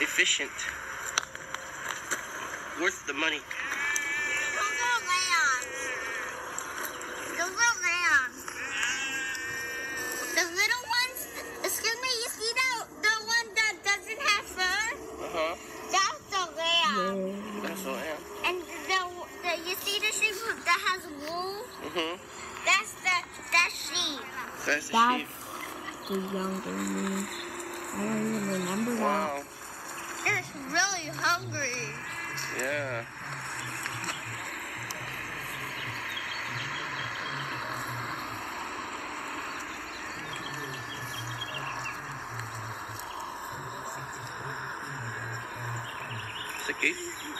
Efficient. Worth the money. Has wool? Mm-hmm. That's the that sheep. That's the That's sheep. the younger me. I don't even remember that. Wow. It's really hungry. Yeah. It's a gate.